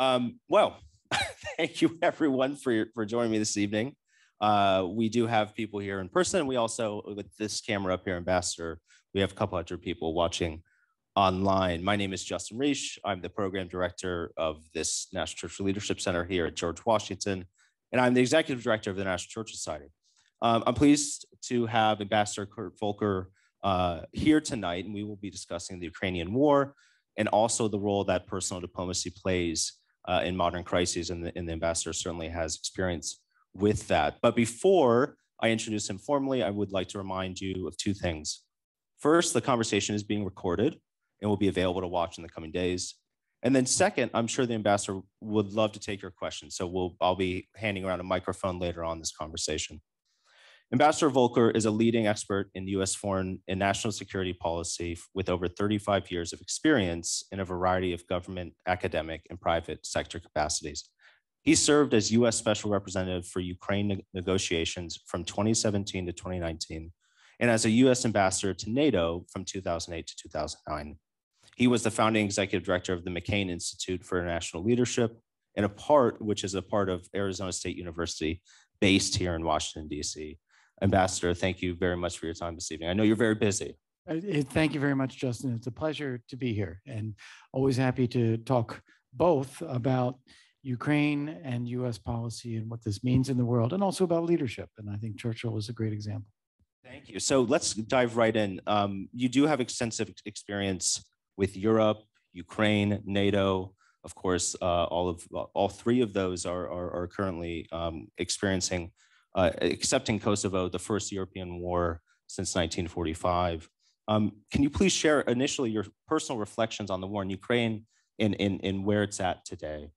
Um, well, thank you everyone for, for joining me this evening. Uh, we do have people here in person. We also, with this camera up here, Ambassador, we have a couple hundred people watching online. My name is Justin Reash. I'm the program director of this National Churchill Leadership Center here at George Washington, and I'm the executive director of the National Churchill Society. Um, I'm pleased to have Ambassador Kurt Volker uh, here tonight, and we will be discussing the Ukrainian war and also the role that personal diplomacy plays uh, in modern crises, and the, and the ambassador certainly has experience with that. But before I introduce him formally, I would like to remind you of two things. First, the conversation is being recorded and will be available to watch in the coming days. And then second, I'm sure the ambassador would love to take your questions. So we'll, I'll be handing around a microphone later on this conversation. Ambassador Volker is a leading expert in US foreign and national security policy with over 35 years of experience in a variety of government, academic, and private sector capacities. He served as US Special Representative for Ukraine negotiations from 2017 to 2019, and as a US Ambassador to NATO from 2008 to 2009. He was the founding executive director of the McCain Institute for International Leadership, and a part, which is a part of Arizona State University, based here in Washington, D.C. Ambassador, thank you very much for your time this evening. I know you're very busy. Thank you very much, Justin. It's a pleasure to be here and always happy to talk both about Ukraine and US policy and what this means in the world, and also about leadership. And I think Churchill is a great example. Thank you. So let's dive right in. Um, you do have extensive experience with Europe, Ukraine, NATO. Of course, uh, all of all three of those are, are, are currently um, experiencing uh, accepting Kosovo, the first European war since 1945. Um, can you please share initially your personal reflections on the war in Ukraine and, and, and where it's at today?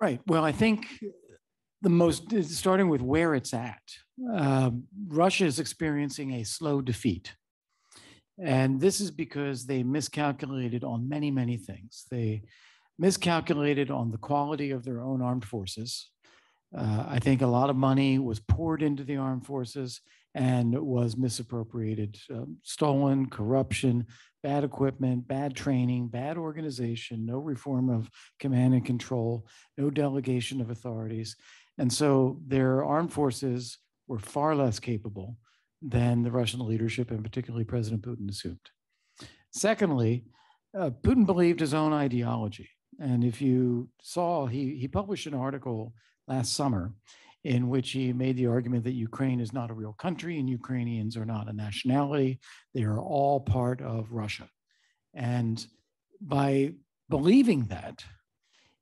Right. Well, I think the most, starting with where it's at, uh, Russia is experiencing a slow defeat. And this is because they miscalculated on many, many things. They miscalculated on the quality of their own armed forces. Uh, I think a lot of money was poured into the armed forces and was misappropriated, um, stolen, corruption, bad equipment, bad training, bad organization, no reform of command and control, no delegation of authorities. And so their armed forces were far less capable than the Russian leadership and particularly President Putin assumed. Secondly, uh, Putin believed his own ideology. And if you saw, he, he published an article last summer in which he made the argument that Ukraine is not a real country and Ukrainians are not a nationality. They are all part of Russia. And by believing that,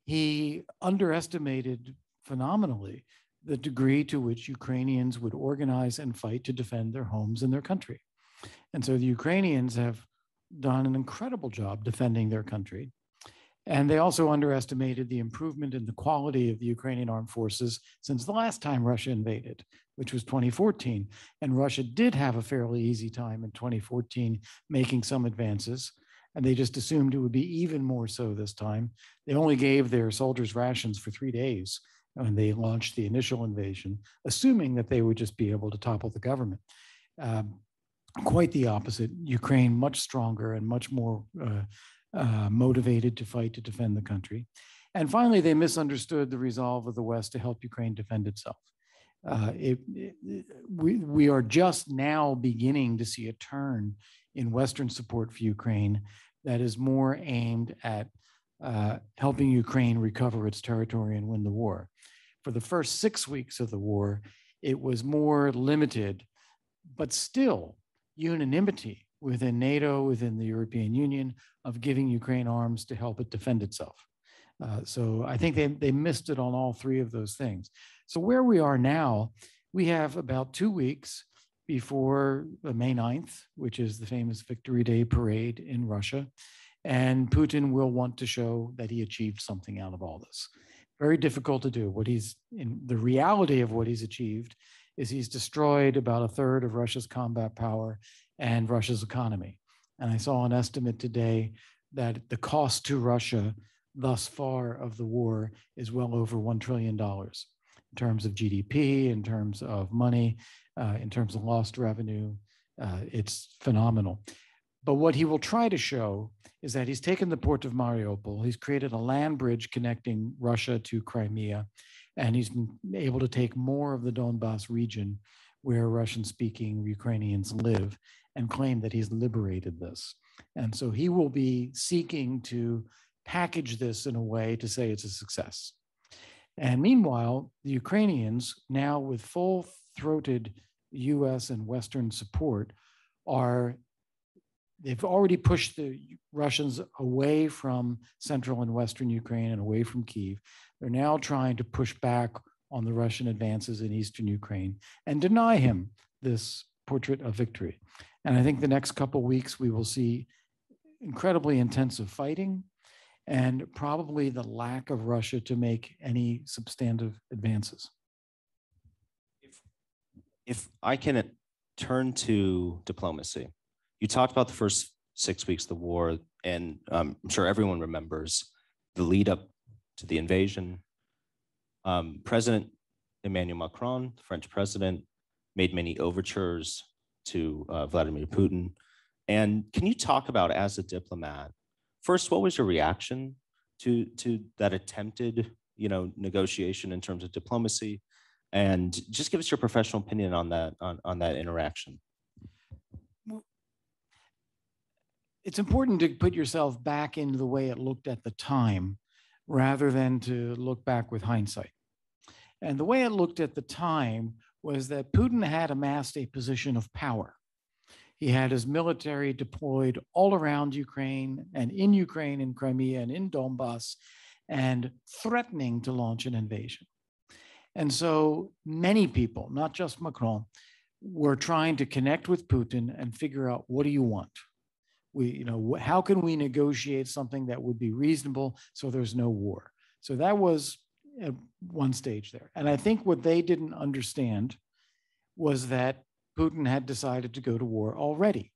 he underestimated phenomenally the degree to which Ukrainians would organize and fight to defend their homes and their country. And so the Ukrainians have done an incredible job defending their country. And they also underestimated the improvement in the quality of the Ukrainian armed forces since the last time Russia invaded, which was 2014. And Russia did have a fairly easy time in 2014 making some advances. And they just assumed it would be even more so this time. They only gave their soldiers rations for three days when they launched the initial invasion, assuming that they would just be able to topple the government. Um, quite the opposite. Ukraine much stronger and much more uh, uh, motivated to fight to defend the country. And finally, they misunderstood the resolve of the West to help Ukraine defend itself. Uh, it, it, we, we are just now beginning to see a turn in Western support for Ukraine that is more aimed at uh, helping Ukraine recover its territory and win the war. For the first six weeks of the war, it was more limited, but still unanimity within NATO, within the European Union, of giving Ukraine arms to help it defend itself. Uh, so I think they, they missed it on all three of those things. So where we are now, we have about two weeks before May 9th, which is the famous Victory Day parade in Russia. And Putin will want to show that he achieved something out of all this. Very difficult to do. What he's in the reality of what he's achieved is he's destroyed about a third of Russia's combat power and Russia's economy. And I saw an estimate today that the cost to Russia thus far of the war is well over $1 trillion in terms of GDP, in terms of money, uh, in terms of lost revenue. Uh, it's phenomenal. But what he will try to show is that he's taken the port of Mariupol, he's created a land bridge connecting Russia to Crimea, and he's been able to take more of the Donbass region where Russian speaking Ukrainians live and claim that he's liberated this. And so he will be seeking to package this in a way to say it's a success. And meanwhile, the Ukrainians, now with full throated US and Western support, are they've already pushed the Russians away from central and western Ukraine and away from Kiev. They're now trying to push back on the Russian advances in eastern Ukraine and deny him this portrait of victory. And I think the next couple weeks we will see incredibly intensive fighting and probably the lack of Russia to make any substantive advances. If, if I can turn to diplomacy, you talked about the first six weeks of the war, and um, I'm sure everyone remembers the lead up to the invasion. Um, president Emmanuel Macron, the French president, made many overtures to uh, Vladimir Putin. And can you talk about, as a diplomat, first, what was your reaction to to that attempted, you know, negotiation in terms of diplomacy, and just give us your professional opinion on that on, on that interaction. It's important to put yourself back into the way it looked at the time, rather than to look back with hindsight. And the way it looked at the time was that Putin had amassed a position of power. He had his military deployed all around Ukraine and in Ukraine, in Crimea, and in Donbass, and threatening to launch an invasion. And so many people, not just Macron, were trying to connect with Putin and figure out what do you want? We, you know, how can we negotiate something that would be reasonable so there's no war? So that was at one stage there. And I think what they didn't understand was that Putin had decided to go to war already.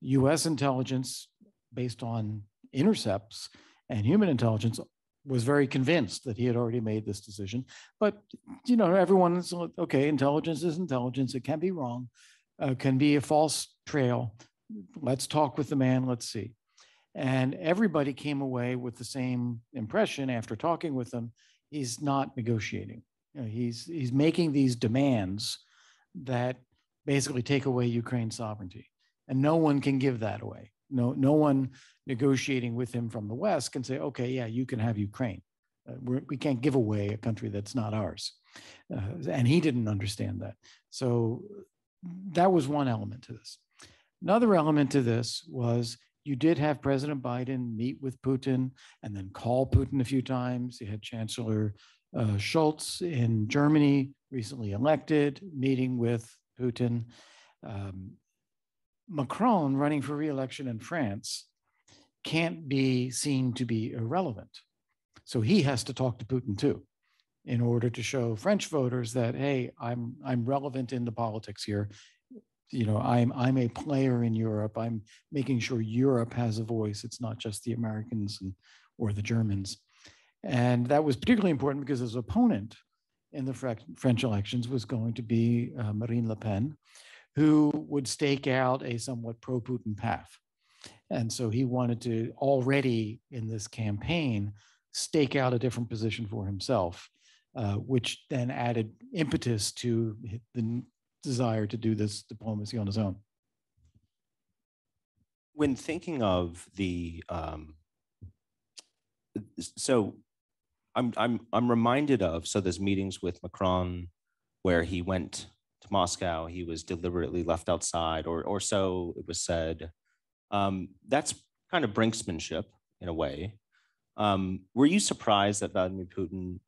US intelligence, based on intercepts and human intelligence, was very convinced that he had already made this decision. But, you know, everyone's okay, intelligence is intelligence. It can be wrong, uh, can be a false trail. Let's talk with the man, let's see. And everybody came away with the same impression after talking with him. He's not negotiating. You know, he's, he's making these demands that basically take away Ukraine's sovereignty. And no one can give that away. No, no one negotiating with him from the West can say, okay, yeah, you can have Ukraine. Uh, we're, we can not give away a country that's not ours. Uh, and he didn't understand that. So that was one element to this. Another element to this was you did have President Biden meet with Putin and then call Putin a few times. You had Chancellor uh, Scholz in Germany, recently elected, meeting with Putin. Um, Macron running for reelection in France can't be seen to be irrelevant. So he has to talk to Putin too in order to show French voters that, hey, I'm, I'm relevant in the politics here. You know, I'm, I'm a player in Europe. I'm making sure Europe has a voice. It's not just the Americans and, or the Germans. And that was particularly important because his opponent in the French elections was going to be uh, Marine Le Pen, who would stake out a somewhat pro Putin path. And so he wanted to already in this campaign stake out a different position for himself, uh, which then added impetus to the desire to do this diplomacy on his own. When thinking of the, um, so I'm I'm I'm reminded of so there's meetings with Macron where he went to Moscow. He was deliberately left outside, or or so it was said. Um, that's kind of brinksmanship in a way. Um, were you surprised that Vladimir Putin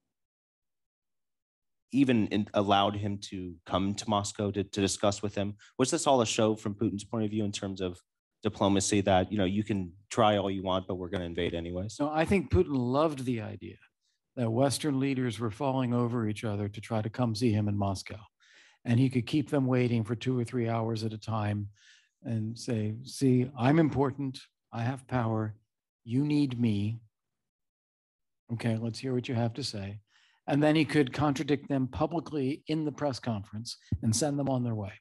even in, allowed him to come to Moscow to, to discuss with him? Was this all a show from Putin's point of view in terms of diplomacy that you know you can try all you want, but we're going to invade anyways? So I think Putin loved the idea that Western leaders were falling over each other to try to come see him in Moscow. And he could keep them waiting for two or three hours at a time and say, See, I'm important. I have power. You need me. Okay, let's hear what you have to say. And then he could contradict them publicly in the press conference and send them on their way.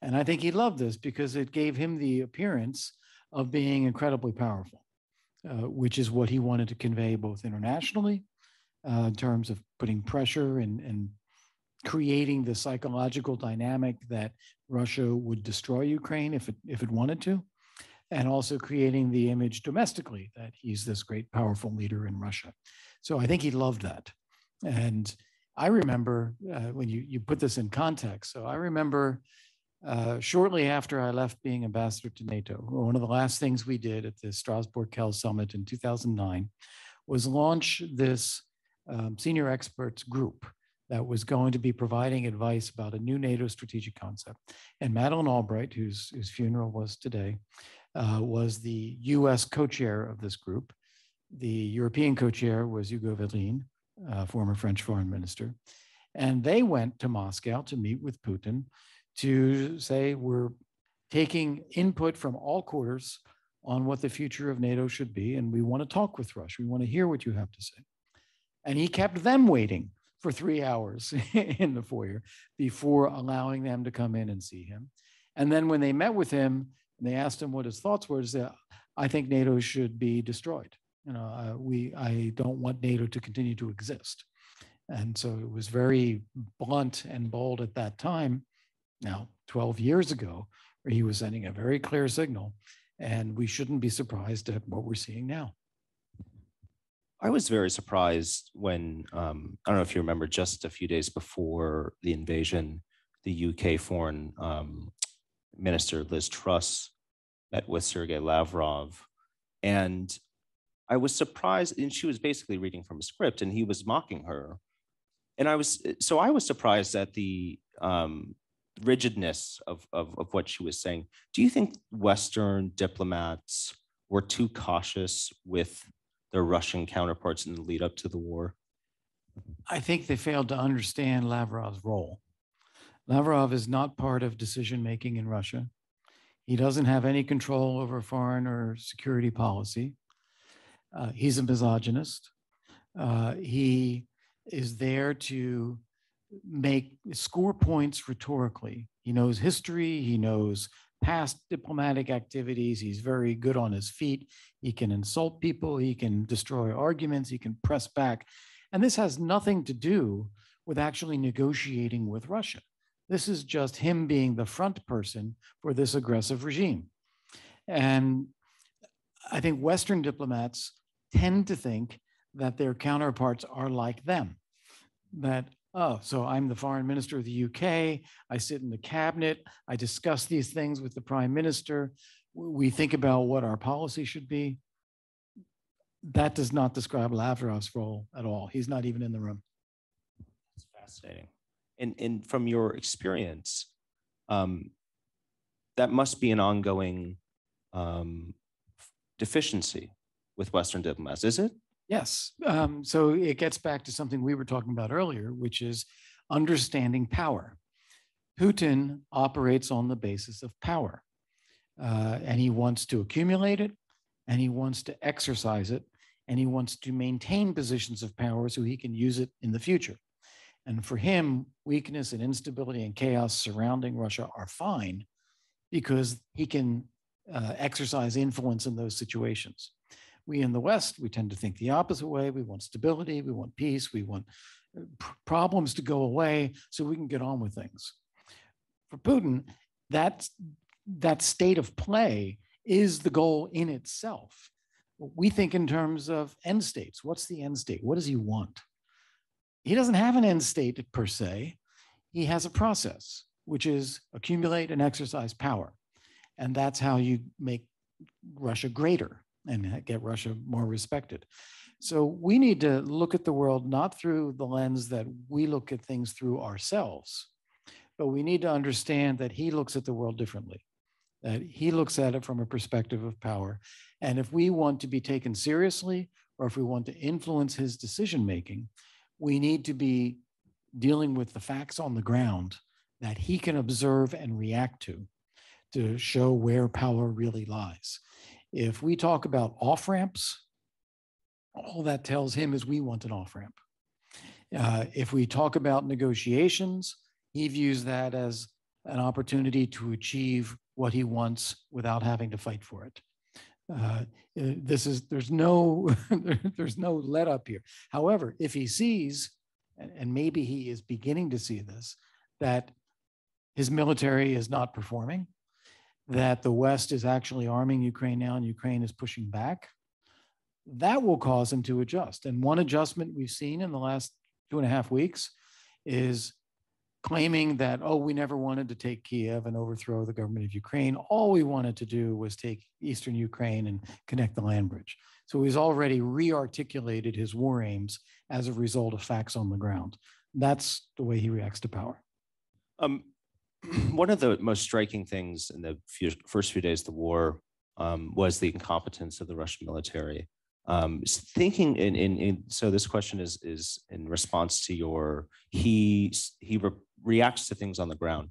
And I think he loved this because it gave him the appearance of being incredibly powerful, uh, which is what he wanted to convey both internationally uh, in terms of putting pressure and, and creating the psychological dynamic that Russia would destroy Ukraine if it, if it wanted to, and also creating the image domestically that he's this great, powerful leader in Russia. So I think he loved that. And I remember uh, when you, you put this in context. So I remember uh, shortly after I left being ambassador to NATO, one of the last things we did at the Strasbourg Kehl Summit in 2009 was launch this um, senior experts group that was going to be providing advice about a new NATO strategic concept. And Madeleine Albright, whose, whose funeral was today, uh, was the US co chair of this group. The European co chair was Hugo Vedrine, uh, former French foreign minister. And they went to Moscow to meet with Putin to say, we're taking input from all quarters on what the future of NATO should be. And we want to talk with Russia. We want to hear what you have to say. And he kept them waiting for three hours in the foyer before allowing them to come in and see him. And then when they met with him, and they asked him what his thoughts were, he said, I think NATO should be destroyed. You know, uh, we I don't want NATO to continue to exist. And so it was very blunt and bold at that time, now 12 years ago, where he was sending a very clear signal. And we shouldn't be surprised at what we're seeing now. I was very surprised when, um, I don't know if you remember, just a few days before the invasion, the UK foreign um, minister, Liz Truss, met with Sergei Lavrov. And I was surprised, and she was basically reading from a script, and he was mocking her. And I was, so I was surprised at the um, rigidness of, of, of what she was saying. Do you think Western diplomats were too cautious with their Russian counterparts in the lead up to the war? I think they failed to understand Lavrov's role. Lavrov is not part of decision making in Russia. He doesn't have any control over foreign or security policy. Uh, he's a misogynist. Uh, he is there to make score points rhetorically. He knows history. He knows past diplomatic activities. He's very good on his feet. He can insult people, he can destroy arguments, he can press back. And this has nothing to do with actually negotiating with Russia. This is just him being the front person for this aggressive regime. And I think Western diplomats tend to think that their counterparts are like them, that Oh, so I'm the foreign minister of the UK. I sit in the cabinet. I discuss these things with the prime minister. We think about what our policy should be. That does not describe Lavrov's role at all. He's not even in the room. That's fascinating. And, and from your experience, um, that must be an ongoing um, deficiency with Western diplomats, is it? Yes. Um, so it gets back to something we were talking about earlier, which is understanding power. Putin operates on the basis of power, uh, and he wants to accumulate it, and he wants to exercise it, and he wants to maintain positions of power so he can use it in the future. And for him, weakness and instability and chaos surrounding Russia are fine because he can uh, exercise influence in those situations. We in the West, we tend to think the opposite way. We want stability, we want peace, we want uh, problems to go away so we can get on with things. For Putin, that, that state of play is the goal in itself. We think in terms of end states. What's the end state? What does he want? He doesn't have an end state per se. He has a process, which is accumulate and exercise power. And that's how you make Russia greater and get Russia more respected. So we need to look at the world not through the lens that we look at things through ourselves, but we need to understand that he looks at the world differently, that he looks at it from a perspective of power. And if we want to be taken seriously, or if we want to influence his decision making, we need to be dealing with the facts on the ground that he can observe and react to to show where power really lies. If we talk about off ramps, all that tells him is we want an off ramp. Uh, if we talk about negotiations, he views that as an opportunity to achieve what he wants without having to fight for it. Uh, this is there's no there's no let up here. However, if he sees, and maybe he is beginning to see this, that his military is not performing, that the West is actually arming Ukraine now and Ukraine is pushing back, that will cause him to adjust. And one adjustment we've seen in the last two and a half weeks is claiming that, oh, we never wanted to take Kiev and overthrow the government of Ukraine. All we wanted to do was take eastern Ukraine and connect the land bridge. So he's already re articulated his war aims as a result of facts on the ground. That's the way he reacts to power. Um, one of the most striking things in the few, first few days of the war um, was the incompetence of the Russian military. Um, thinking in, in, in, so this question is is in response to your he he re reacts to things on the ground.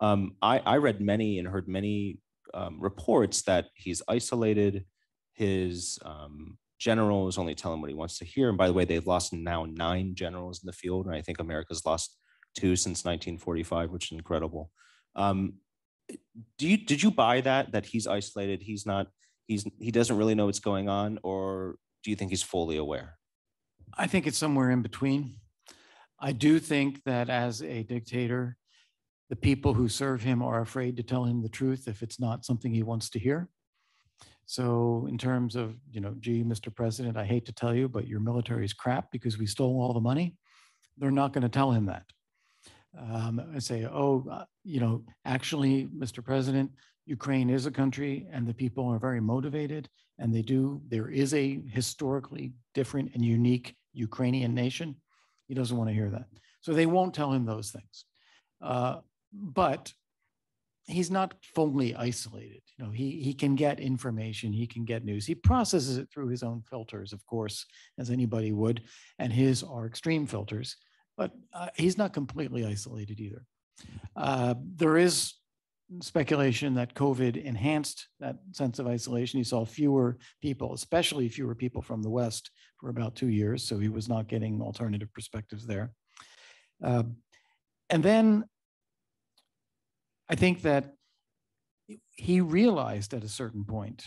Um, I, I read many and heard many um, reports that he's isolated. His um, generals only tell him what he wants to hear. And by the way, they've lost now nine generals in the field, and I think America's lost two since 1945, which is incredible. Um, do you did you buy that that he's isolated? He's not. He's he doesn't really know what's going on, or do you think he's fully aware? I think it's somewhere in between. I do think that as a dictator, the people who serve him are afraid to tell him the truth if it's not something he wants to hear. So, in terms of, you know, gee, Mr. President, I hate to tell you, but your military is crap because we stole all the money. They're not going to tell him that um, and say, oh, uh, you know, actually, Mr. President, Ukraine is a country and the people are very motivated and they do, there is a historically different and unique Ukrainian nation. He doesn't want to hear that. So they won't tell him those things. Uh, but he's not fully isolated. You know, he, he can get information, he can get news. He processes it through his own filters, of course, as anybody would, and his are extreme filters but uh, he's not completely isolated either. Uh, there is speculation that COVID enhanced that sense of isolation. He saw fewer people, especially fewer people from the West for about two years. So he was not getting alternative perspectives there. Uh, and then I think that he realized at a certain point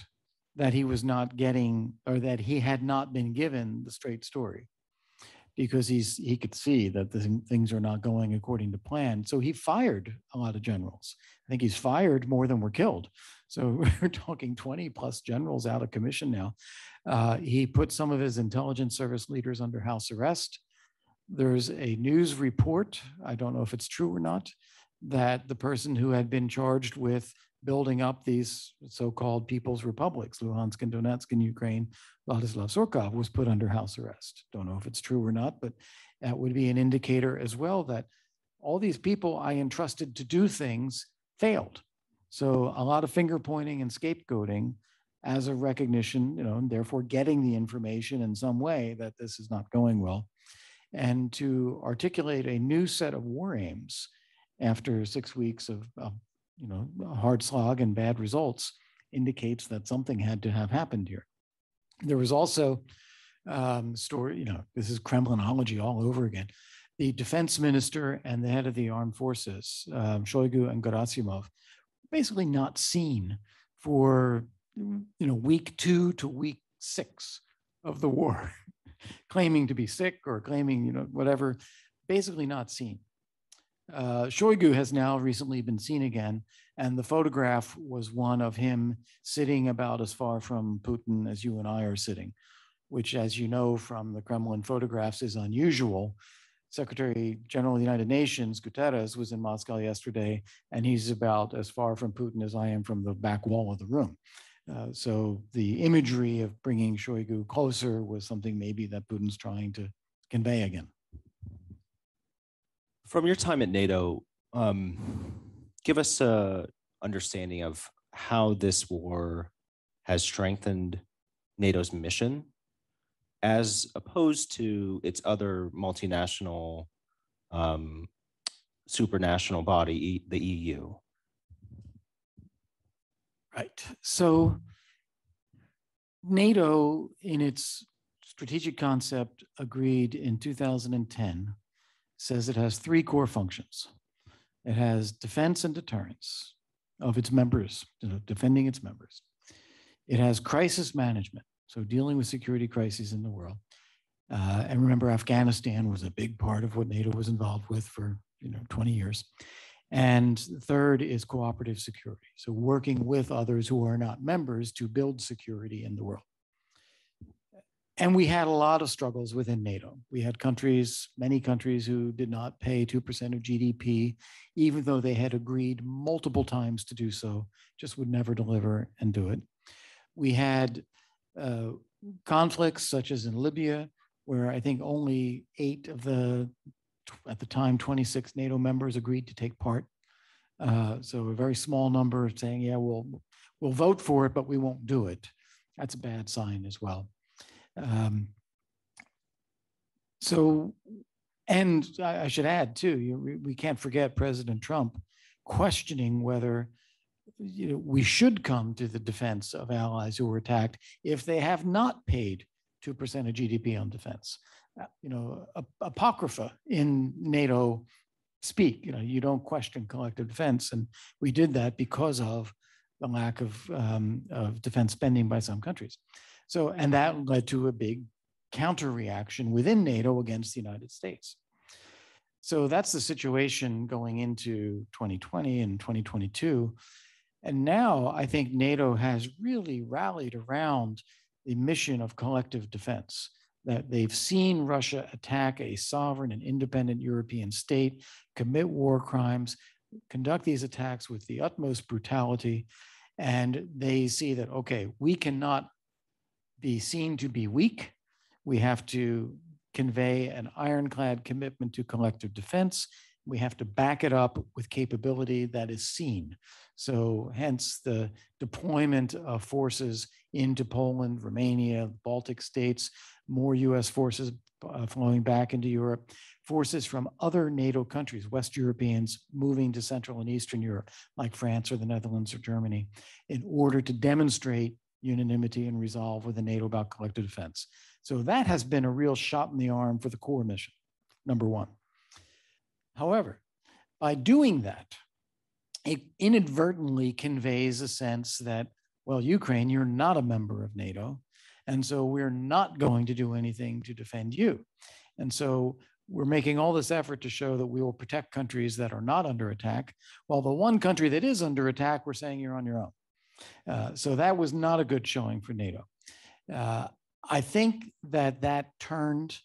that he was not getting or that he had not been given the straight story because he's he could see that the things are not going according to plan. So he fired a lot of generals. I think he's fired more than were killed. So we're talking 20 plus generals out of commission now. Uh, he put some of his intelligence service leaders under house arrest. There's a news report, I don't know if it's true or not, that the person who had been charged with building up these so-called people's republics, Luhansk and Donetsk in Ukraine, Vladislav Surkov was put under house arrest. Don't know if it's true or not, but that would be an indicator as well that all these people I entrusted to do things failed. So a lot of finger pointing and scapegoating as a recognition, you know, and therefore getting the information in some way that this is not going well. And to articulate a new set of war aims after six weeks of, of you know, hard slog and bad results indicates that something had to have happened here. There was also um, story, you know, this is Kremlinology all over again. The defense minister and the head of the armed forces, um, Shoigu and Gerasimov, basically not seen for you know week two to week six of the war, claiming to be sick or claiming you know whatever, basically not seen. Uh, Shoigu has now recently been seen again, and the photograph was one of him sitting about as far from Putin as you and I are sitting, which, as you know from the Kremlin photographs, is unusual. Secretary General of the United Nations, Guterres, was in Moscow yesterday, and he's about as far from Putin as I am from the back wall of the room. Uh, so the imagery of bringing Shoigu closer was something maybe that Putin's trying to convey again. From your time at NATO, um, give us a understanding of how this war has strengthened NATO's mission as opposed to its other multinational um, supranational body, the EU. Right. So NATO, in its strategic concept, agreed in 2010 says it has three core functions. It has defense and deterrence of its members, you know, defending its members. It has crisis management, so dealing with security crises in the world. Uh, and remember, Afghanistan was a big part of what NATO was involved with for you know 20 years. And third is cooperative security, so working with others who are not members to build security in the world. And we had a lot of struggles within NATO. We had countries, many countries, who did not pay 2% of GDP, even though they had agreed multiple times to do so, just would never deliver and do it. We had uh, conflicts such as in Libya, where I think only eight of the, at the time, 26 NATO members agreed to take part. Uh, so a very small number saying, yeah, we'll, we'll vote for it, but we won't do it. That's a bad sign as well. Um, so, and I, I, should add too, you, we, can't forget President Trump questioning whether you know, we should come to the defense of allies who were attacked if they have not paid 2% of GDP on defense. Uh, you know, apocrypha in NATO speak. You know, you don't question collective defense. And we did that because of the lack of, um, of defense spending by some countries. So, and that led to a big counter reaction within NATO against the United States. So that's the situation going into 2020 and 2022. And now I think NATO has really rallied around the mission of collective defense, that they've seen Russia attack a sovereign and independent European state, commit war crimes, conduct these attacks with the utmost brutality. And they see that, okay, we cannot be seen to be weak. We have to convey an ironclad commitment to collective defense. We have to back it up with capability that is seen. So, hence the deployment of forces into Poland, Romania, Baltic states, more US forces uh, flowing back into Europe, forces from other NATO countries, West Europeans moving to Central and Eastern Europe, like France or the Netherlands or Germany, in order to demonstrate unanimity and resolve with the NATO about collective defense. So that has been a real shot in the arm for the core mission, number one. However, by doing that, it inadvertently conveys a sense that, well, Ukraine, you're not a member of NATO. And so we're not going to do anything to defend you. And so we're making all this effort to show that we will protect countries that are not under attack, while the one country that is under attack, we're saying you're on your own. Uh, so that was not a good showing for NATO. Uh, I think that that turned,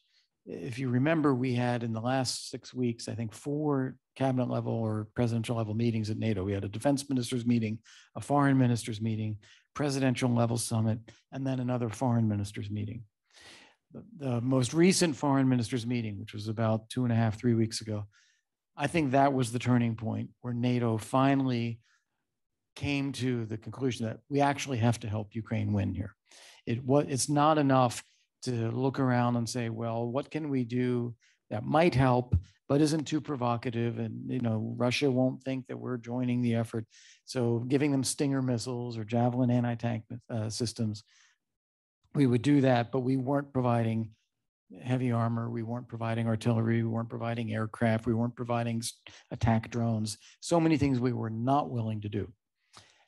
if you remember, we had in the last six weeks, I think four cabinet level or presidential level meetings at NATO. We had a defense ministers meeting, a foreign ministers meeting, presidential level summit, and then another foreign ministers meeting. The, the most recent foreign ministers meeting, which was about two and a half, three weeks ago, I think that was the turning point where NATO finally came to the conclusion that we actually have to help Ukraine win here. It what it's not enough to look around and say, well, what can we do that might help, but isn't too provocative, and you know Russia won't think that we're joining the effort. So giving them Stinger missiles or Javelin anti-tank uh, systems, we would do that, but we weren't providing heavy armor. We weren't providing artillery. We weren't providing aircraft. We weren't providing attack drones. So many things we were not willing to do.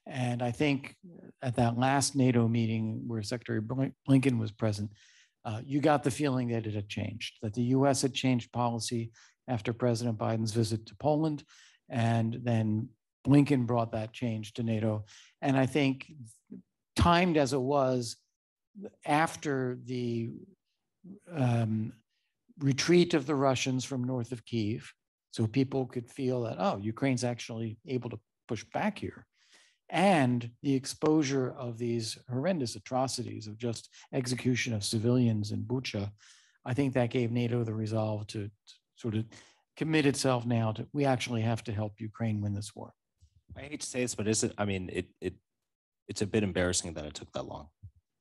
And I think at that last NATO meeting where Secretary Blinken was present, uh, you got the feeling that it had changed, that the US had changed policy after President Biden's visit to Poland. And then Blinken brought that change to NATO. And I think, timed as it was after the um, retreat of the Russians from north of Kiev, so people could feel that, oh, Ukraine's actually able to push back here and the exposure of these horrendous atrocities of just execution of civilians in Bucha, I think that gave NATO the resolve to, to sort of commit itself now to we actually have to help Ukraine win this war. I hate to say this, but is it? I mean, it it it's a bit embarrassing that it took that long.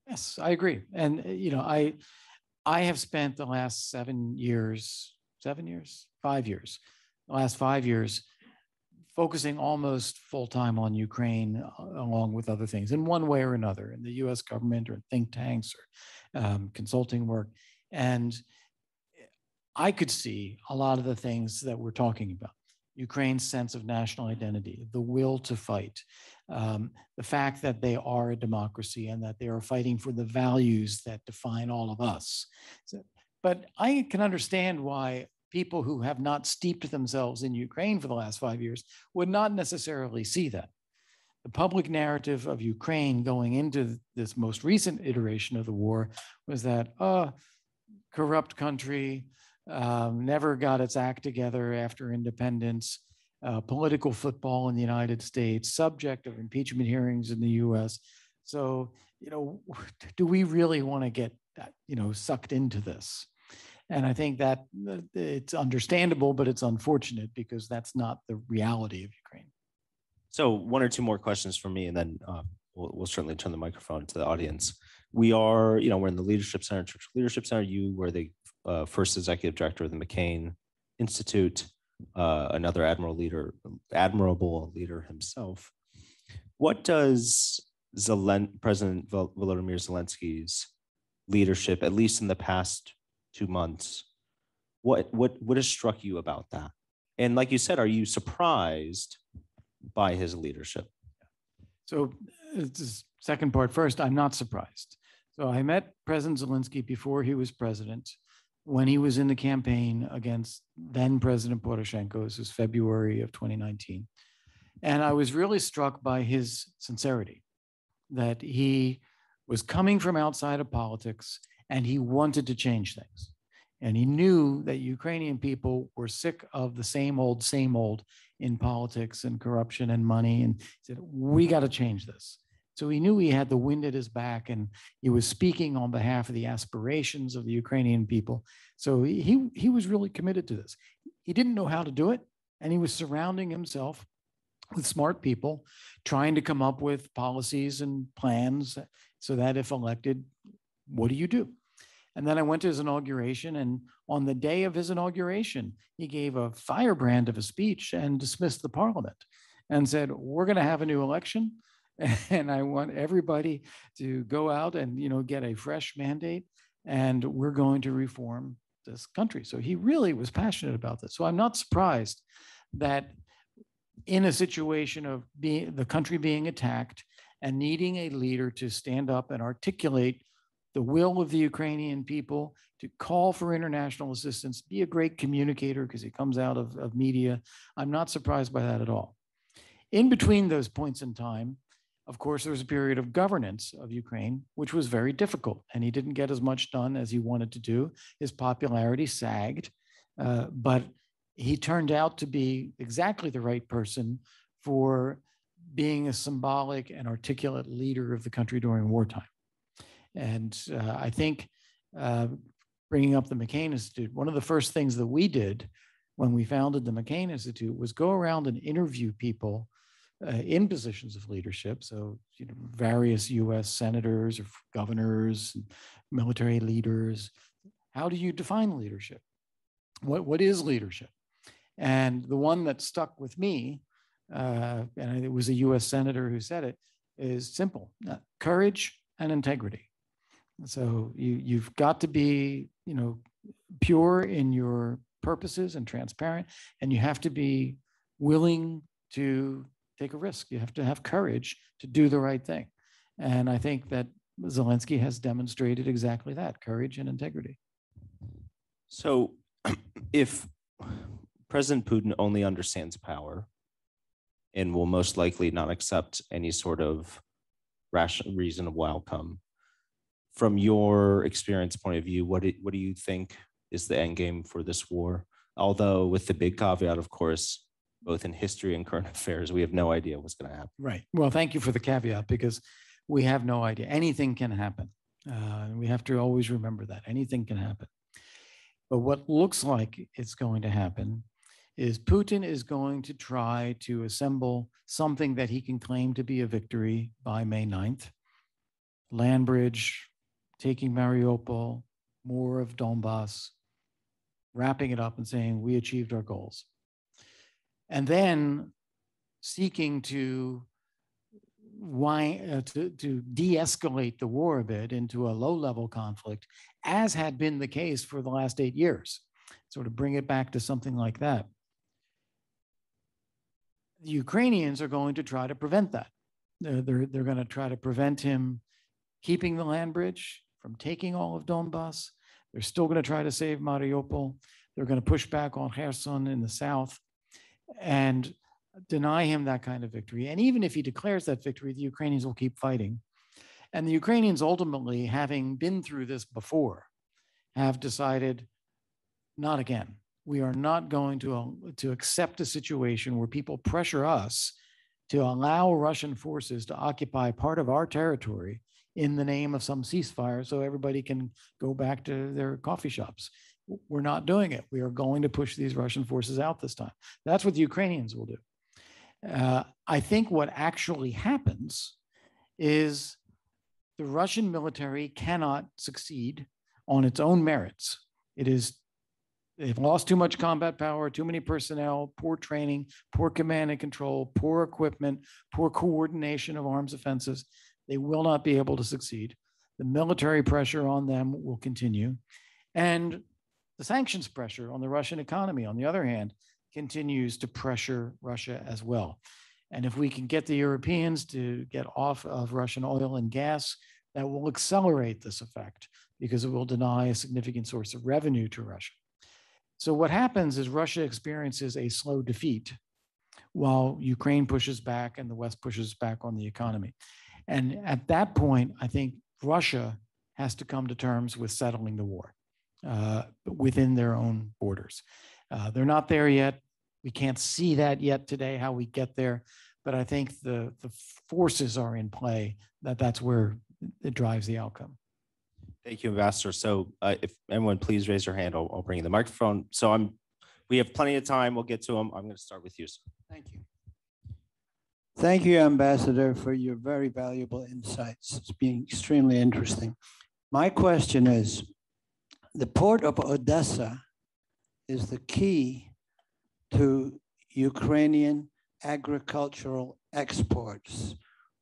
Yes, I agree, and uh, you know, I I have spent the last seven years, seven years, five years, the last five years focusing almost full time on Ukraine, uh, along with other things, in one way or another, in the US government or think tanks or um, consulting work. And I could see a lot of the things that we're talking about Ukraine's sense of national identity, the will to fight, um, the fact that they are a democracy and that they are fighting for the values that define all of us. So, but I can understand why people who have not steeped themselves in Ukraine for the last five years would not necessarily see that. The public narrative of Ukraine going into this most recent iteration of the war was that, oh, corrupt country, um, never got its act together after independence, uh, political football in the United States, subject of impeachment hearings in the US. So, you know, do we really want to get, you know, sucked into this? And I think that it's understandable, but it's unfortunate because that's not the reality of Ukraine. So one or two more questions for me, and then uh, we'll, we'll, certainly turn the microphone to the audience. We are, you know, we're in the Leadership Center, Churchill Leadership Center. You were the uh, first executive director of the McCain Institute, uh, another admiral leader, admirable leader himself. What does Zelen- President Volodymyr Zelensky's leadership, at least in the past two months. What what what has struck you about that? And like you said, are you surprised by his leadership? So uh, the second part first, I'm not surprised. So I met President Zelensky before he was president, when he was in the campaign against then President Poroshenko. This was February of 2019. And I was really struck by his sincerity that he was coming from outside of politics and he wanted to change things. And he knew that Ukrainian people were sick of the same old, same old in politics and corruption and money. And he said, We got to change this. So he knew he had the wind at his back and he was speaking on behalf of the aspirations of the Ukrainian people. So he, he was really committed to this. He didn't know how to do it, and he was surrounding himself with smart people, trying to come up with policies and plans so that if elected, what do you do? And then I went to his inauguration. And on the day of his inauguration, he gave a firebrand of a speech and dismissed the parliament and said, We're going to have a new election. And I want everybody to go out and you know get a fresh mandate and we're going to reform this country. So he really was passionate about this. So I'm not surprised that in a situation of being the country being attacked and needing a leader to stand up and articulate the will of the Ukrainian people to call for international assistance, be a great communicator because he comes out of, of media. I'm not surprised by that at all. In between those points in time, of course, there was a period of governance of Ukraine, which was very difficult, and he didn't get as much done as he wanted to do. His popularity sagged, uh, but he turned out to be exactly the right person for being a symbolic and articulate leader of the country during wartime. And uh, I think uh, bringing up the McCain Institute, one of the first things that we did when we founded the McCain Institute was go around and interview people uh, in positions of leadership. So, you know, various US senators or governors, military leaders. How do you define leadership? What, what is leadership? And the one that stuck with me, uh, and it was a US senator who said it, is simple uh, courage and integrity. So you you've got to be you know pure in your purposes and transparent, and you have to be willing to take a risk. You have to have courage to do the right thing, and I think that Zelensky has demonstrated exactly that: courage and integrity. So, if President Putin only understands power and will most likely not accept any sort of rational, reasonable outcome from your experience point of view, what do, what do you think is the end game for this war? Although with the big caveat, of course, both in history and current affairs, we have no idea what's going to happen. Right. Well, thank you for the caveat because we have no idea. Anything can happen. Uh, we have to always remember that anything can happen. But what looks like it's going to happen is Putin is going to try to assemble something that he can claim to be a victory by May 9th. Land bridge, taking Mariupol, more of Donbass, wrapping it up and saying, we achieved our goals. And then seeking to why uh, to, to de-escalate the war a bit into a low-level conflict, as had been the case for the last eight years, sort of bring it back to something like that. The Ukrainians are going to try to prevent that. They're, they're, they're going to try to prevent him keeping the land bridge from taking all of Donbass. They're still going to try to save Mariupol. They're going to push back on Kherson in the south and deny him that kind of victory. And even if he declares that victory, the Ukrainians will keep fighting. And the Ukrainians ultimately, having been through this before, have decided not again. We are not going to, to accept a situation where people pressure us to allow Russian forces to occupy part of our territory in the name of some ceasefire so everybody can go back to their coffee shops. We're not doing it. We are going to push these Russian forces out this time. That's what the Ukrainians will do. Uh, I think what actually happens is the Russian military cannot succeed on its own merits. It is they've lost too much combat power, too many personnel, poor training, poor command and control, poor equipment, poor coordination of arms offensives. They will not be able to succeed. The military pressure on them will continue. And the sanctions pressure on the Russian economy, on the other hand, continues to pressure Russia as well. And if we can get the Europeans to get off of Russian oil and gas, that will accelerate this effect because it will deny a significant source of revenue to Russia. So what happens is Russia experiences a slow defeat while Ukraine pushes back and the West pushes back on the economy. And at that point, I think Russia has to come to terms with settling the war uh, within their own borders. Uh, they're not there yet. We can't see that yet today, how we get there. But I think the, the forces are in play that that's where it drives the outcome. Thank you, Ambassador. So uh, if anyone please raise your hand, I'll, I'll bring you the microphone. So I'm, we have plenty of time. We'll get to them. I'm going to start with you. Sir. Thank you. Thank you, Ambassador, for your very valuable insights. It's been extremely interesting. My question is, the port of Odessa is the key to Ukrainian agricultural exports.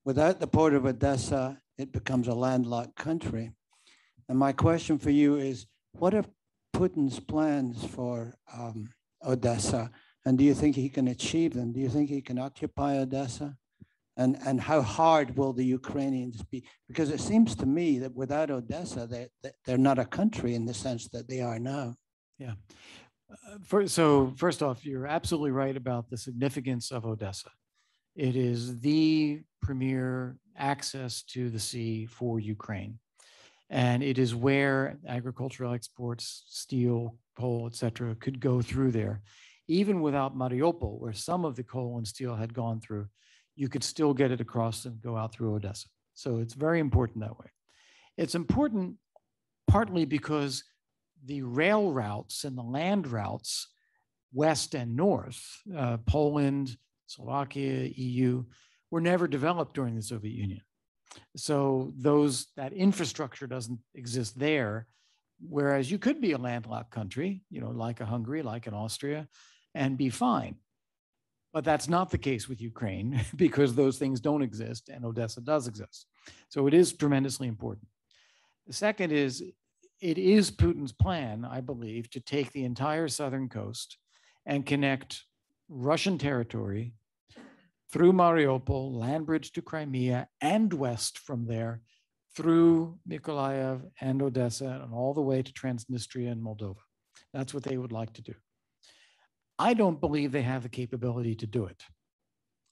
Without the port of Odessa, it becomes a landlocked country. And my question for you is, what are Putin's plans for um, Odessa? And do you think he can achieve them? Do you think he can occupy Odessa? And, and how hard will the Ukrainians be? Because it seems to me that without Odessa, they, they're not a country in the sense that they are now. Yeah. Uh, for, so first off, you're absolutely right about the significance of Odessa. It is the premier access to the sea for Ukraine. And it is where agricultural exports, steel, coal, et cetera, could go through there. Even without Mariupol, where some of the coal and steel had gone through, you could still get it across and go out through Odessa. So it's very important that way. It's important partly because the rail routes and the land routes, west and north, uh, Poland, Slovakia, EU, were never developed during the Soviet Union. So those that infrastructure doesn't exist there. Whereas you could be a landlocked country, you know, like a Hungary, like an Austria, and be fine. But that's not the case with Ukraine because those things don't exist and Odessa does exist. So it is tremendously important. The second is it is Putin's plan, I believe, to take the entire southern coast and connect Russian territory through Mariupol, land bridge to Crimea, and west from there through Mykolaiv and Odessa and all the way to Transnistria and Moldova. That's what they would like to do. I don't believe they have the capability to do it.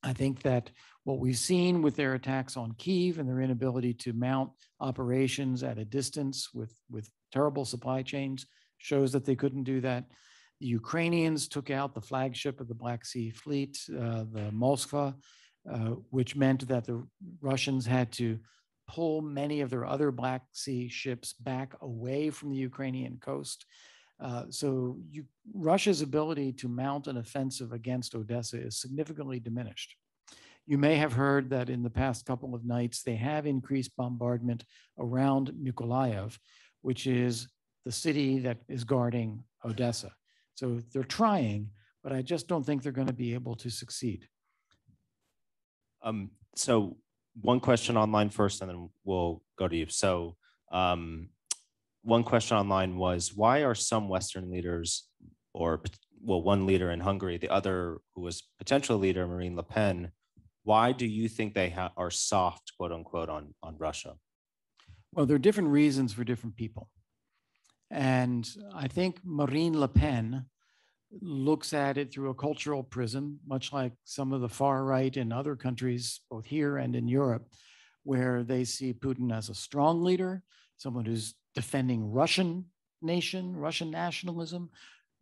I think that what we've seen with their attacks on Kiev and their inability to mount operations at a distance with, with terrible supply chains shows that they couldn't do that. The Ukrainians took out the flagship of the Black Sea Fleet, uh, the Moskva, uh, which meant that the Russians had to pull many of their other Black Sea ships back away from the Ukrainian coast. Uh, so you, Russia's ability to mount an offensive against Odessa is significantly diminished. You may have heard that in the past couple of nights, they have increased bombardment around Mykolaiv, which is the city that is guarding Odessa. So they're trying, but I just don't think they're going to be able to succeed. Um, so one question online first, and then we'll go to you. So um, one question online was, why are some Western leaders, or well, one leader in Hungary, the other who was potential leader, Marine Le Pen, Why do you think they are soft, quote unquote, on, on Russia? Well, there are different reasons for different people. And I think Marine Le Pen looks at it through a cultural prism, much like some of the far right in other countries, both here and in Europe, where they see Putin as a strong leader, someone who's defending Russian nation, Russian nationalism,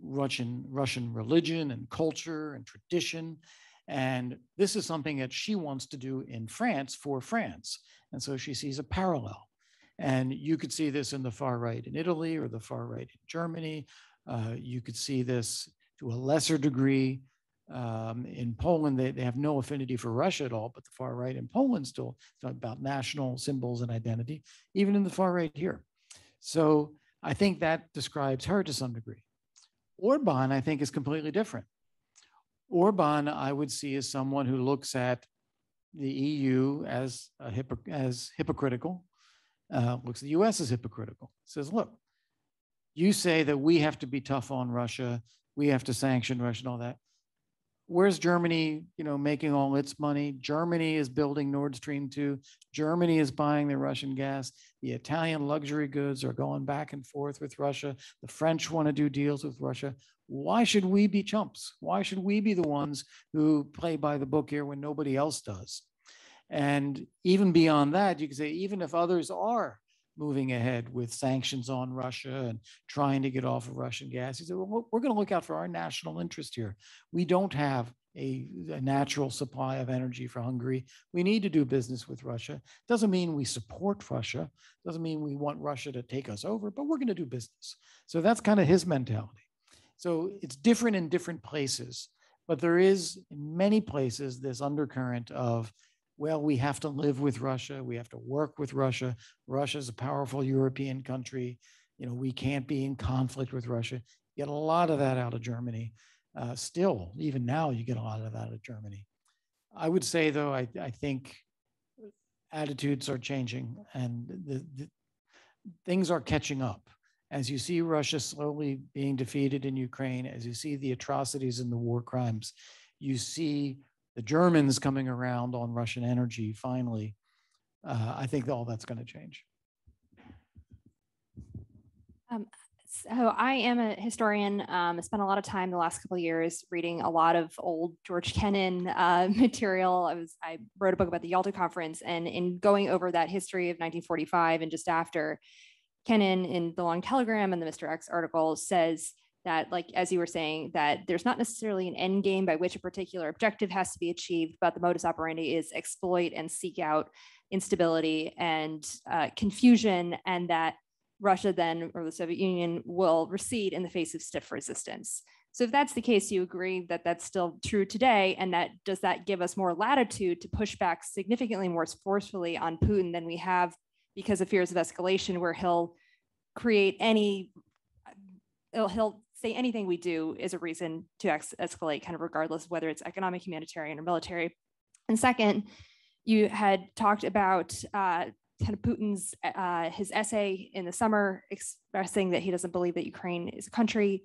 Russian, Russian religion and culture and tradition. And this is something that she wants to do in France for France. And so she sees a parallel. And you could see this in the far right in Italy or the far right in Germany. Uh, you could see this to a lesser degree um, in Poland. They, they have no affinity for Russia at all, but the far right in Poland still it's about national symbols and identity, even in the far right here. So I think that describes her to some degree. Orban, I think, is completely different. Orban, I would see as someone who looks at the EU as a hypo- as hypocritical, uh, looks at the US as hypocritical. Says, look, you say that we have to be tough on Russia, we have to sanction Russia and all that. Where's Germany, you know, making all its money? Germany is building Nord Stream 2. Germany is buying the Russian gas. The Italian luxury goods are going back and forth with Russia. The French want to do deals with Russia. Why should we be chumps? Why should we be the ones who play by the book here when nobody else does? And even beyond that, you can say, even if others are moving ahead with sanctions on Russia and trying to get off of Russian gas. He said, well, we're going to look out for our national interest here. We don't have a, a, natural supply of energy for Hungary. We need to do business with Russia. Doesn't mean we support Russia. Doesn't mean we want Russia to take us over, but we're going to do business. So that's kind of his mentality. So it's different in different places, but there is in many places this undercurrent of well, we have to live with Russia. We have to work with Russia. Russia is a powerful European country. You know, we can't be in conflict with Russia. You get a lot of that out of Germany. Uh, still, even now, you get a lot of that out of Germany. I would say, though, I, I think attitudes are changing and the, the, things are catching up. As you see Russia slowly being defeated in Ukraine, as you see the atrocities and the war crimes, you see the Germans coming around on Russian energy finally, uh, I think all that's going to change. Um, so I am a historian. Um, I spent a lot of time the last couple of years reading a lot of old George Kennan uh, material. I was I wrote a book about the Yalta Conference, and in going over that history of 1945 and just after, Kennan in the Long Telegram and the Mr. X article says that like as you were saying that there's not necessarily an end game by which a particular objective has to be achieved but the modus operandi is exploit and seek out instability and uh, confusion and that russia then or the soviet union will recede in the face of stiff resistance. So if that's the case you agree that that's still true today and that does that give us more latitude to push back significantly more forcefully on putin than we have because of fears of escalation where he'll create any he'll say anything we do is a reason to ex- escalate, kind of regardless of whether it's economic, humanitarian, or military. And second, you had talked about uh, kind of Putin's uh, his essay in the summer expressing that he doesn't believe that Ukraine is a country.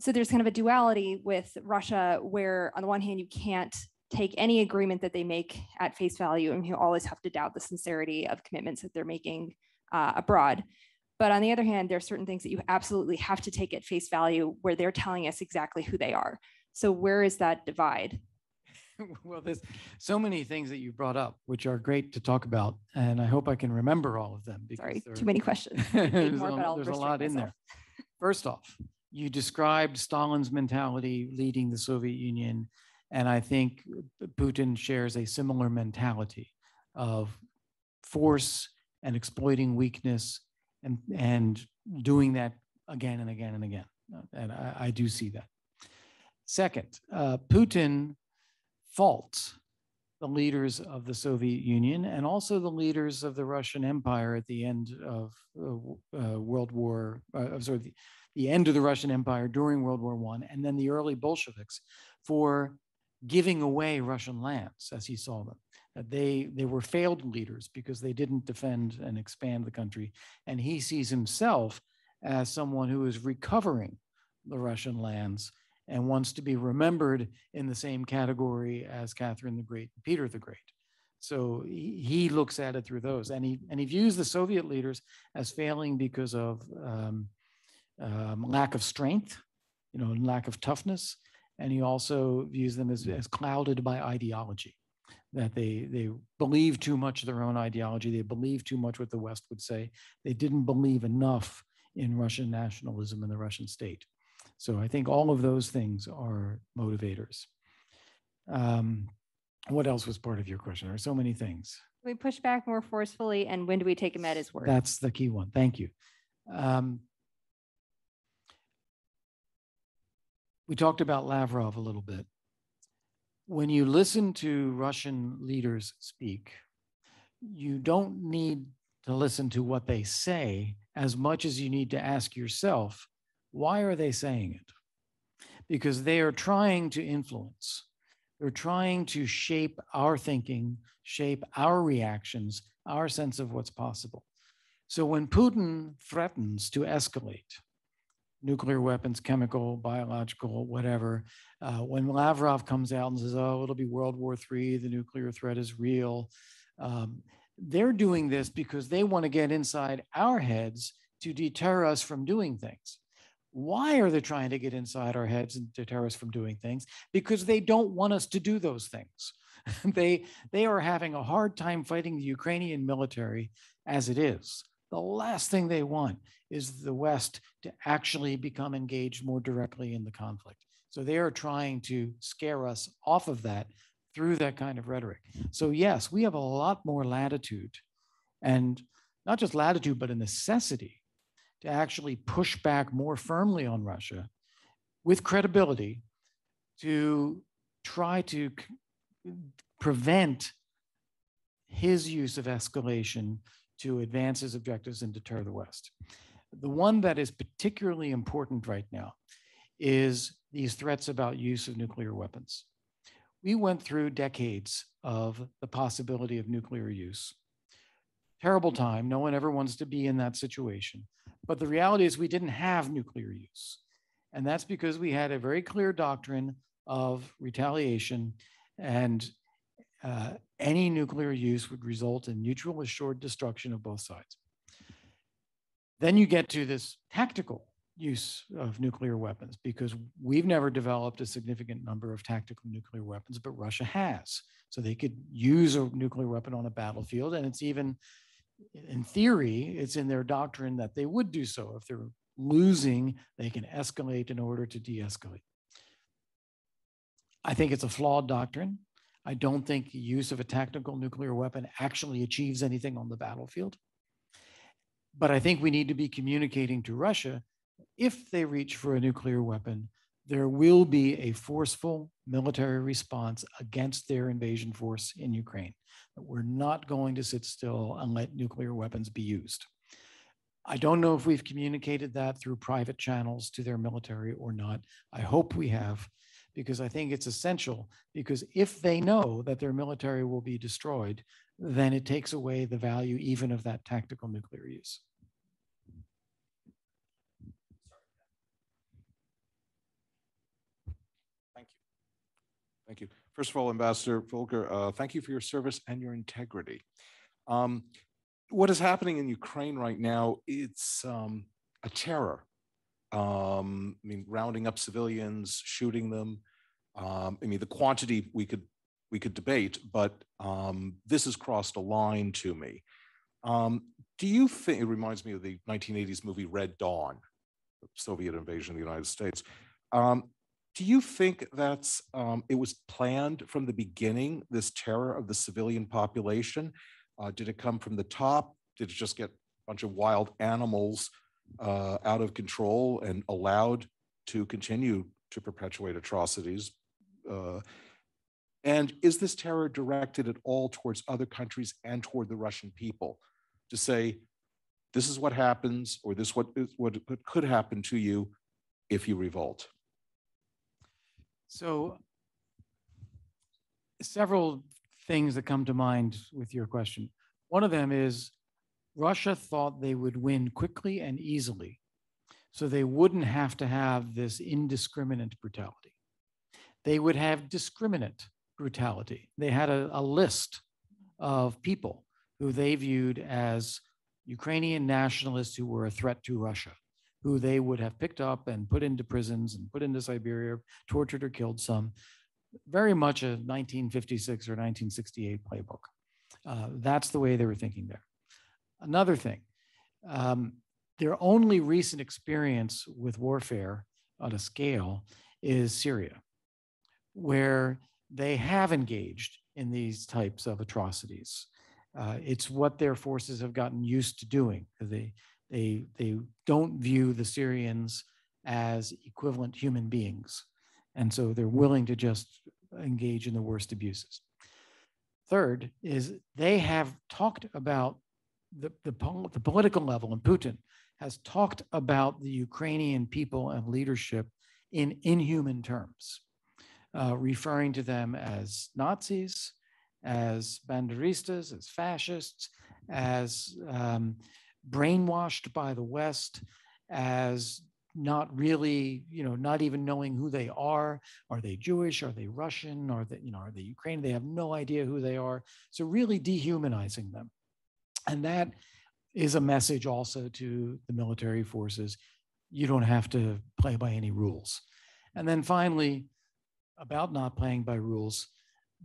So there's kind of a duality with Russia, where on the one hand you can't take any agreement that they make at face value, and you always have to doubt the sincerity of commitments that they're making uh, abroad. But on the other hand, there are certain things that you absolutely have to take at face value where they're telling us exactly who they are. So where is that divide? well, there's so many things that you brought up, which are great to talk about, and I hope I can remember all of them. Sorry, too many questions. there's, more, a, there's a, lot myself. in there. First off, you described Stalin's mentality leading the Soviet Union, and I think Putin shares a similar mentality of force and exploiting weakness and, and doing that again and again and again. And I, I do see that. Second, uh, Putin faults the leaders of the Soviet Union and also the leaders of the Russian Empire at the end of uh, uh, World War, uh, sorry, the, the, end of the Russian Empire during World War One, and then the early Bolsheviks for giving away Russian lands as he saw them they, they were failed leaders because they didn't defend and expand the country. And he sees himself as someone who is recovering the Russian lands and wants to be remembered in the same category as Catherine the Great, and Peter the Great. So he, he looks at it through those, and he and he views the Soviet leaders as failing because of um, um, lack of strength, you know, lack of toughness, and he also views them as, as clouded by ideology that they they believe too much of their own ideology they believe too much what the west would say. They didn't believe enough in russian nationalism and the russian state. So i think all of those things are motivators. Um, what else was part of your question? There are so many things. We push back more forcefully and when do we take him at his word? That's the key one. Thank you. Um, we talked about lavrov a little bit when you listen to Russian leaders speak, you don't need to listen to what they say as much as you need to ask yourself, why are they saying it? Because they are trying to influence, they're trying to shape our thinking, shape our reactions, our sense of what's possible. So when Putin threatens to escalate, nuclear weapons, chemical, biological, whatever. Uh, when Lavrov comes out and says, oh, it'll be World War III, the nuclear threat is real, um, they're doing this because they want to get inside our heads to deter us from doing things. Why are they trying to get inside our heads and deter us from doing things? Because they don't want us to do those things. they, they are having a hard time fighting the Ukrainian military as it is. The last thing they want is the West to actually become engaged more directly in the conflict. So they are trying to scare us off of that through that kind of rhetoric. So, yes, we have a lot more latitude and not just latitude, but a necessity to actually push back more firmly on Russia with credibility to try to prevent his use of escalation to advance his objectives and deter the West. The one that is particularly important right now is these threats about use of nuclear weapons. We went through decades of the possibility of nuclear use. Terrible time. No one ever wants to be in that situation. But the reality is, we didn't have nuclear use. And that's because we had a very clear doctrine of retaliation and uh, any nuclear use would result in mutual assured destruction of both sides. Then you get to this tactical use of nuclear weapons because we've never developed a significant number of tactical nuclear weapons, but Russia has. So they could use a nuclear weapon on a battlefield. And it's even, in theory, it's in their doctrine that they would do so. If they're losing, they can escalate in order to de escalate. I think it's a flawed doctrine. I don't think the use of a tactical nuclear weapon actually achieves anything on the battlefield. But I think we need to be communicating to Russia if they reach for a nuclear weapon, there will be a forceful military response against their invasion force in Ukraine. We're not going to sit still and let nuclear weapons be used. I don't know if we've communicated that through private channels to their military or not. I hope we have because I think it's essential. Because if they know that their military will be destroyed, then it takes away the value even of that tactical nuclear use. Thank you. Thank you. First of all, Ambassador Volker, uh, thank you for your service and your integrity. Um, what is happening in Ukraine right now, it's um, a terror um, I mean, rounding up civilians, shooting them. Um, I mean, the quantity we could we could debate, but um, this has crossed a line to me. Um, do you think it reminds me of the 1980s movie Red Dawn, Soviet invasion of the United States? Um, do you think that's um, it was planned from the beginning? This terror of the civilian population, uh, did it come from the top? Did it just get a bunch of wild animals uh, out of control and allowed to continue to perpetuate atrocities. Uh, and is this terror directed at all towards other countries and toward the Russian people to say, this is what happens, or this what is what could happen to you if you revolt? So, several things that come to mind with your question. One of them is Russia thought they would win quickly and easily. So they wouldn't have to have this indiscriminate brutality. They would have discriminate brutality. They had a, a list of people who they viewed as Ukrainian nationalists who were a threat to Russia, who they would have picked up and put into prisons and put into Siberia, tortured or killed some. Very much a 1956 or 1968 playbook. Uh, that's the way they were thinking there. Another thing, um, their only recent experience with warfare on a scale is Syria, where they have engaged in these types of atrocities. Uh, it's what their forces have gotten used to doing. They, they, they don't view the Syrians as equivalent human beings. And so they're willing to just engage in the worst abuses. Third is they have talked about the, the, the political level, and Putin has talked about the Ukrainian people and leadership in inhuman terms, uh, referring to them as Nazis, as banderistas, as fascists, as um, brainwashed by the West, as not really, you know, not even knowing who they are. Are they Jewish? Are they Russian? Are they, you know, are they Ukrainian? They have no idea who they are. So really dehumanizing them. And that is a message also to the military forces. You don't have to play by any rules. And then finally, about not playing by rules,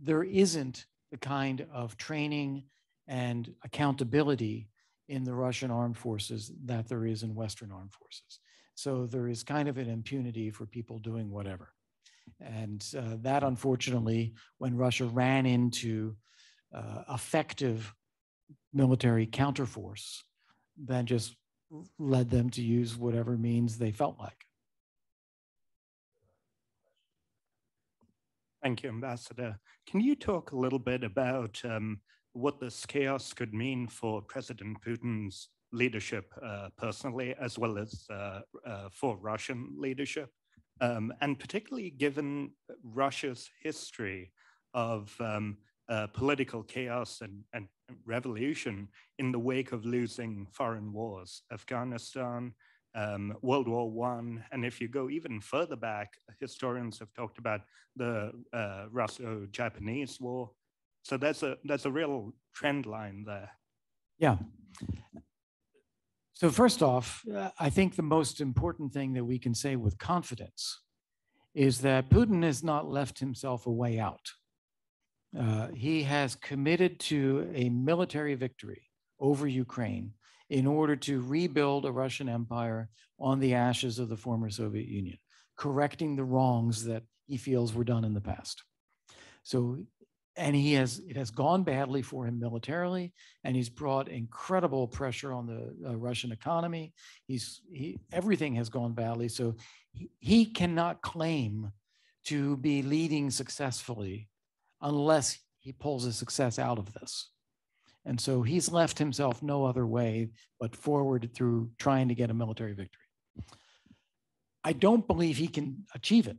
there isn't the kind of training and accountability in the Russian armed forces that there is in Western armed forces. So there is kind of an impunity for people doing whatever. And uh, that, unfortunately, when Russia ran into uh, effective military counterforce, then just led them to use whatever means they felt like. Thank you, Ambassador. Can you talk a little bit about um, what this chaos could mean for President Putin's leadership uh, personally, as well as uh, uh, for Russian leadership? Um, and particularly given Russia's history of um, uh, political chaos and, and, revolution in the wake of losing foreign wars, Afghanistan, um, World War One, and if you go even further back, historians have talked about the uh, Russo-Japanese War. So that's a that's a real trend line there. Yeah. So first off, uh, I think the most important thing that we can say with confidence is that Putin has not left himself a way out. Uh, he has committed to a military victory over Ukraine in order to rebuild a Russian empire on the ashes of the former Soviet Union, correcting the wrongs that he feels were done in the past. So, and he has, it has gone badly for him militarily, and he's brought incredible pressure on the uh, Russian economy. He's, he, everything has gone badly. So he, he cannot claim to be leading successfully unless he pulls a success out of this. And so he's left himself no other way but forward through trying to get a military victory. I don't believe he can achieve it.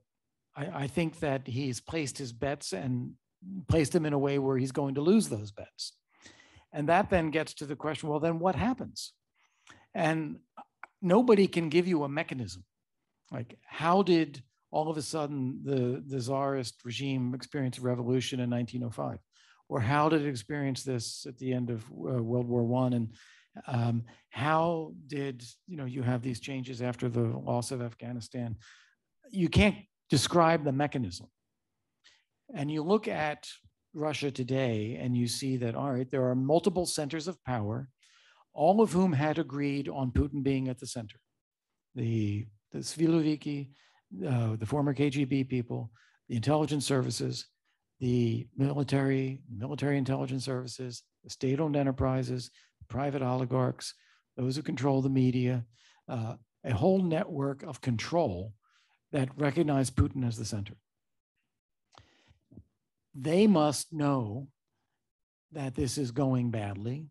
I, I, think that he's placed his bets and placed them in a way where he's going to lose those bets. And that then gets to the question well, then what happens? And nobody can give you a mechanism. Like, how did all of a sudden the, the czarist regime experienced a revolution in 1905? Or how did it experience this at the end of uh, World War One? And um, how did you know you have these changes after the loss of Afghanistan? You can't describe the mechanism. And you look at Russia today and you see that, all right, there are multiple centers of power, all of whom had agreed on Putin being at the center. The, the Siloviki, uh, the former KGB people, the intelligence services, the military, military intelligence services, the state-owned enterprises, private oligarchs, those who control the media, uh, a whole network of control that recognize Putin as the center. They must know that this is going badly.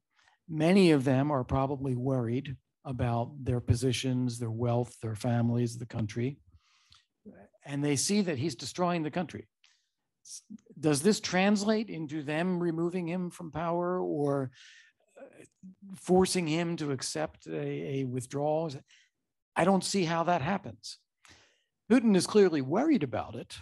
Many of them are probably worried about their positions, their wealth, their families, the country and they see that he's destroying the country. Does this translate into them removing him from power or uh, forcing him to accept a, a withdrawal? I don't see how that happens. Putin is clearly worried about it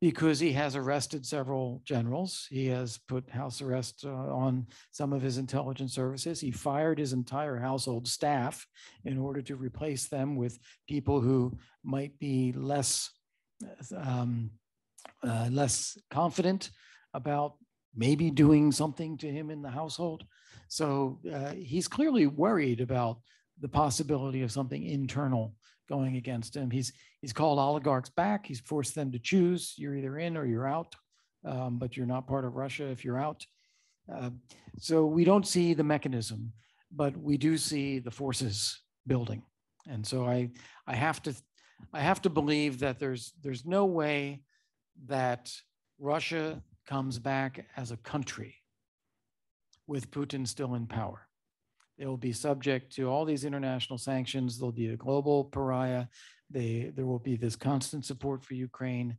because he has arrested several generals. He has put house arrest uh, on some of his intelligence services. He fired his entire household staff in order to replace them with people who might be less um, uh, less confident about maybe doing something to him in the household. So uh, he's clearly worried about the possibility of something internal going against him. He's he's called oligarchs back. He's forced them to choose. You're either in or you're out, um, but you're not part of Russia if you're out. Uh, so we don't see the mechanism, but we do see the forces building. And so I I have to I have to believe that there's there's no way that Russia comes back as a country with Putin still in power. They will be subject to all these international sanctions. They'll be a global pariah. They, there will be this constant support for Ukraine.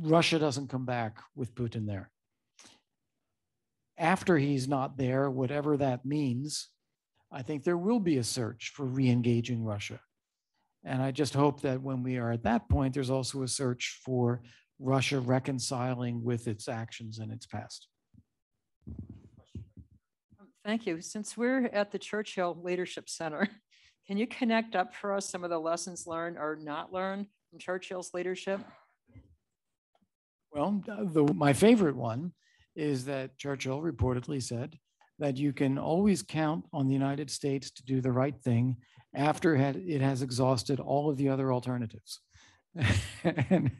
Russia doesn't come back with Putin there. After he's not there, whatever that means, I think there will be a search for re engaging Russia. And I just hope that when we are at that point, there's also a search for Russia reconciling with its actions and its past. Thank you. Since we're at the Churchill Leadership Center, can you connect up for us some of the lessons learned or not learned from Churchill's leadership? Well, uh, the, my favorite one is that Churchill reportedly said that you can always count on the United States to do the right thing after it has exhausted all of the other alternatives. and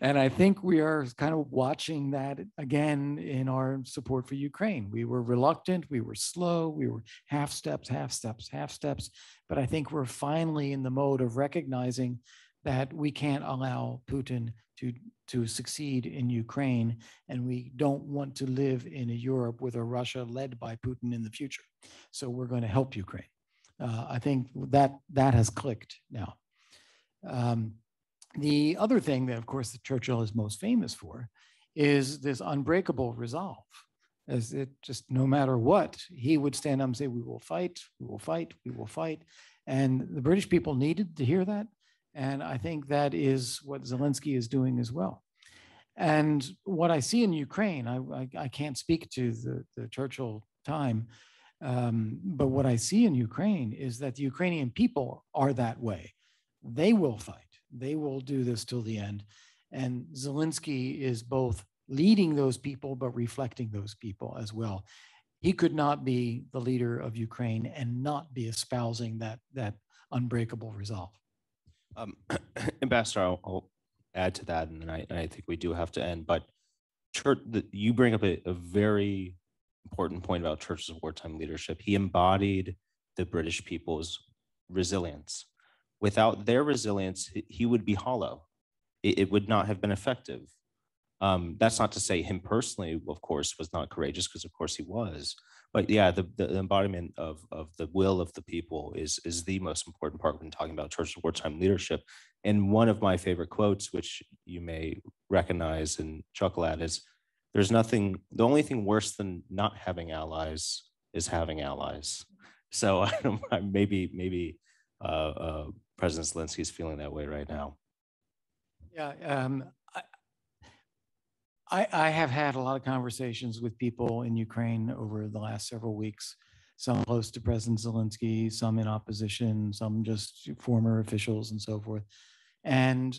and I think we are kind of watching that again in our support for Ukraine. We were reluctant, we were slow, we were half steps, half steps, half steps. But I think we're finally in the mode of recognizing that we can't allow Putin to, to succeed in Ukraine, and we don't want to live in a Europe with a Russia led by Putin in the future. So we're going to help Ukraine. Uh, I think that that has clicked now. Um, the other thing that, of course, that Churchill is most famous for is this unbreakable resolve. As it just no matter what, he would stand up and say, We will fight, we will fight, we will fight. And the British people needed to hear that. And I think that is what Zelensky is doing as well. And what I see in Ukraine, I, I, I can't speak to the, the Churchill time, um, but what I see in Ukraine is that the Ukrainian people are that way. They will fight. They will do this till the end. And Zelensky is both leading those people, but reflecting those people as well. He could not be the leader of Ukraine and not be espousing that, that unbreakable resolve. Um, Ambassador, I'll, I'll, add to that, and I, I think we do have to end. But Church, you bring up a, a very important point about Church's wartime leadership. He embodied the British people's resilience without their resilience, he would be hollow. It, it would not have been effective. Um, that's not to say him personally, of course, was not courageous, because of course he was. But yeah, the, the embodiment of, of the will of the people is, is the most important part when talking about church wartime leadership. And one of my favorite quotes, which you may recognize and chuckle at, is there's nothing, the only thing worse than not having allies is having allies. So I don't, maybe, maybe uh, uh, President Zelensky is feeling that way right now. Yeah, um, I, I have had a lot of conversations with people in Ukraine over the last several weeks, some close to President Zelensky, some in opposition, some just former officials and so forth. And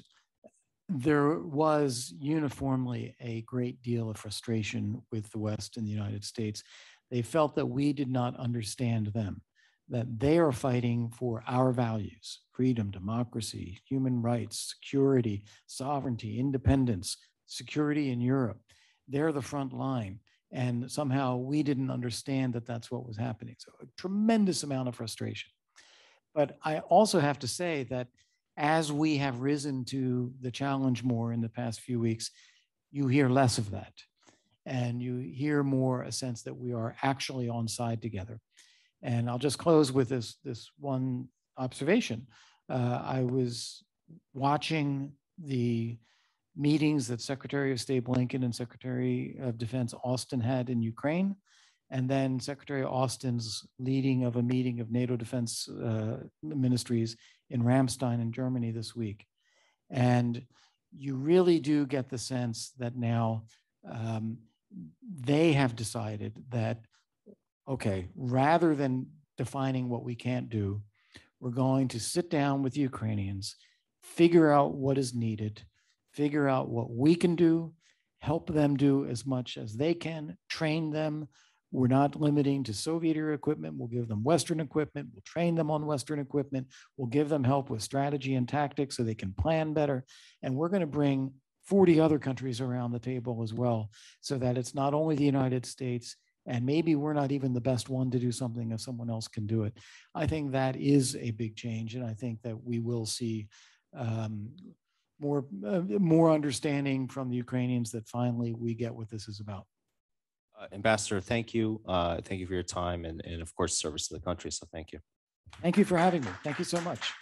there was uniformly a great deal of frustration with the West and the United States. They felt that we did not understand them that they are fighting for our values freedom, democracy, human rights, security, sovereignty, independence, security in Europe. They're the front line. And somehow we didn't understand that that's what was happening. So, a tremendous amount of frustration. But I also have to say that as we have risen to the challenge more in the past few weeks, you hear less of that. And you hear more a sense that we are actually on side together. And I'll just close with this, this one observation. Uh, I was watching the meetings that Secretary of State Blinken and Secretary of Defense Austin had in Ukraine. and then Secretary Austin's leading of a meeting of NATO defense uh, ministries in Ramstein in Germany this week. And you really do get the sense that now um, they have decided that, okay, rather than defining what we can't do, we're going to sit down with Ukrainians, figure out what is needed, figure out what we can do, help them do as much as they can, train them. We're not limiting to Soviet era equipment. We'll give them Western equipment. We'll train them on Western equipment. We'll give them help with strategy and tactics so they can plan better. And we're going to bring 40 other countries around the table as well, so that it's not only the United States, and maybe we're not even the best one to do something if someone else can do it. I think that is a big change, and I think that we will see um, more uh, more understanding from the Ukrainians that finally we get what this is about. Uh, Ambassador, thank you. Uh, Thank you for your time and, and of course, service to the country. So thank you. Thank you for having me. Thank you so much.